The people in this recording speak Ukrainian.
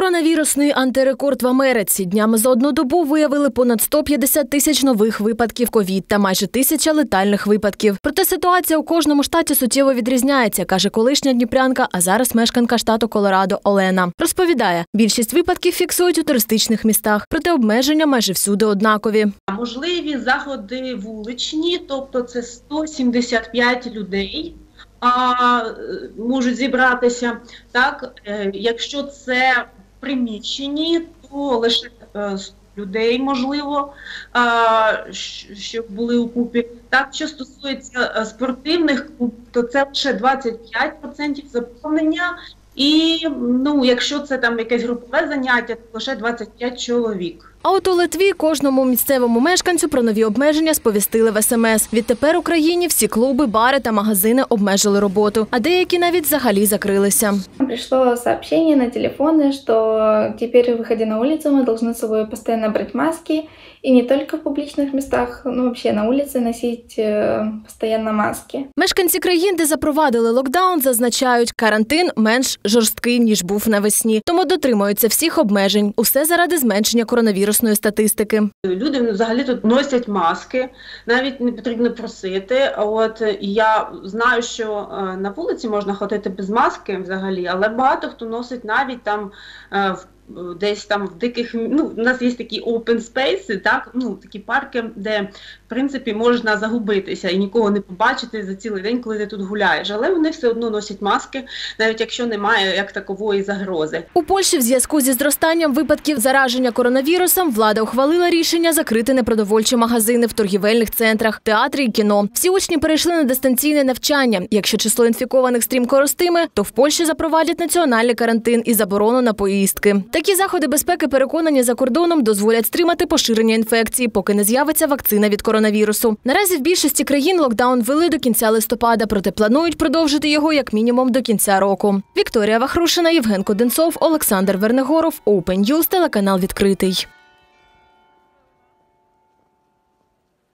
Коронавірусний антирекорд в Америці днями за одну добу виявили понад 150 тисяч нових випадків ковід та майже тисяча летальних випадків. Проте ситуація у кожному штаті суттєво відрізняється, каже колишня дніпрянка, а зараз мешканка штату Колорадо Олена. Розповідає, більшість випадків фіксують у туристичних містах, проте обмеження майже всюди однакові. Можливі заходи вуличні, тобто це 175 людей. А, е, можуть зібратися так. Е, Якщо це приміщенні, то лише е, 100 людей можливо, що щоб були у купі. Так, що стосується е, спортивних клубів, то це лише 25% заповнення. І ну, якщо це там якесь групове заняття, то лише 25 чоловік. А от у Литві кожному місцевому мешканцю про нові обмеження сповістили в СМС. Відтепер у країні всі клуби, бари та магазини обмежили роботу, а деякі навіть взагалі закрилися. Пришло сообщение на телефоны, что теперь, выходя на улицу, мы должны с собой постоянно брать маски. И не только в публичных местах, но вообще на улице носить э, постоянно маски. Мешканці країн, де запровадили локдаун, зазначають, карантин менш жорсткий ніж був навесні, тому дотримуються всіх обмежень. Усе заради зменшення коронавірусної статистики. Люди взагалі тут носять маски, навіть не потрібно просити. От я знаю, що е, на вулиці можна ходити без маски взагалі, але багато хто носить навіть там е, в. Десь там в диких ну, у нас є такі open spaces, так ну такі парки, де в принципі можна загубитися і нікого не побачити за цілий день, коли ти тут гуляєш. Але вони все одно носять маски, навіть якщо немає як такової загрози. У Польщі в зв'язку зі зростанням випадків зараження коронавірусом влада ухвалила рішення закрити непродовольчі магазини в торгівельних центрах, театрі і кіно. Всі учні перейшли на дистанційне навчання. Якщо число інфікованих стрімко ростиме, то в Польщі запровадять національний карантин і заборону на поїздки. Такі заходи безпеки, переконані за кордоном, дозволять стримати поширення інфекції, поки не з'явиться вакцина від коронавірусу. Наразі в більшості країн локдаун ввели до кінця листопада, проте планують продовжити його як мінімум до кінця року. Вікторія Вахрушина, Євген Коденцов, Олександр Вернегоров, Open News, телеканал відкритий.